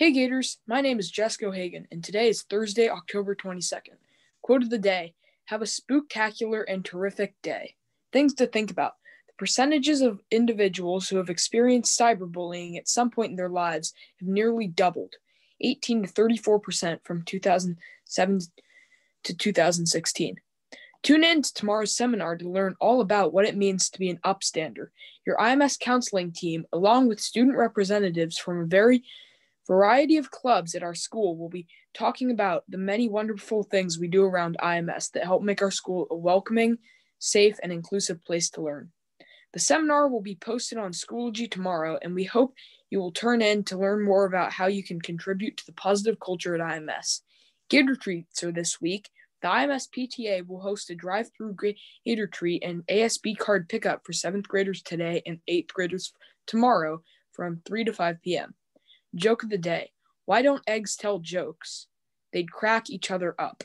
Hey Gators, my name is Jessica O'Hagan, and today is Thursday, October 22nd. Quote of the day Have a spooktacular and terrific day. Things to think about. The percentages of individuals who have experienced cyberbullying at some point in their lives have nearly doubled 18 to 34% from 2007 to 2016. Tune in to tomorrow's seminar to learn all about what it means to be an upstander. Your IMS counseling team, along with student representatives from a very variety of clubs at our school, will be talking about the many wonderful things we do around IMS that help make our school a welcoming, safe, and inclusive place to learn. The seminar will be posted on Schoology tomorrow, and we hope you will turn in to learn more about how you can contribute to the positive culture at IMS. Gator treats are this week. The IMS PTA will host a drive-through Gator treat and ASB card pickup for seventh graders today and eighth graders tomorrow from 3 to 5 p.m. Joke of the day: Why don't eggs tell jokes? They'd crack each other up.